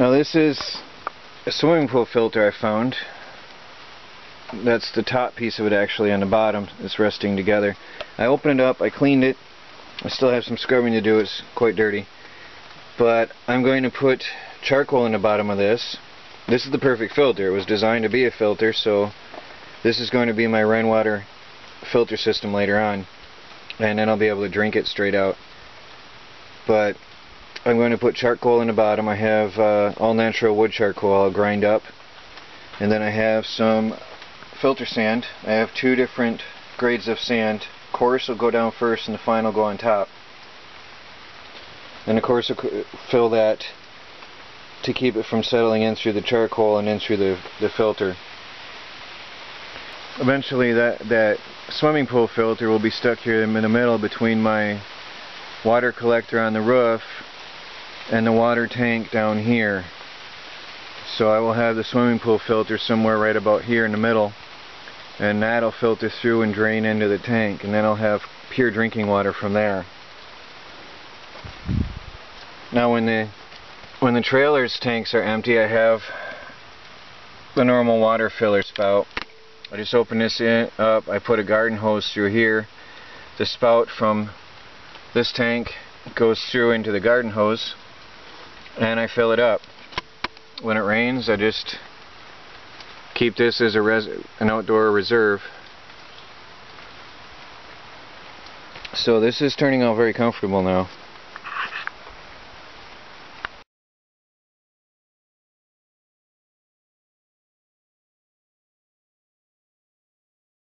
Now this is a swimming pool filter I found. That's the top piece of it actually on the bottom. It's resting together. I opened it up, I cleaned it. I still have some scrubbing to do, it's quite dirty. But I'm going to put charcoal in the bottom of this. This is the perfect filter. It was designed to be a filter, so this is going to be my rainwater filter system later on. And then I'll be able to drink it straight out. But I'm going to put charcoal in the bottom. I have uh, all natural wood charcoal I'll grind up. And then I have some filter sand. I have two different grades of sand. Coarse will go down first and the fine will go on top. And of course will fill that to keep it from settling in through the charcoal and in through the, the filter. Eventually that, that swimming pool filter will be stuck here in the middle between my water collector on the roof and the water tank down here. So I will have the swimming pool filter somewhere right about here in the middle and that'll filter through and drain into the tank and then I'll have pure drinking water from there. Now when the when the trailer's tanks are empty I have the normal water filler spout. I just open this in, up, I put a garden hose through here. The spout from this tank goes through into the garden hose and I fill it up. When it rains I just keep this as a an outdoor reserve. So this is turning out very comfortable now.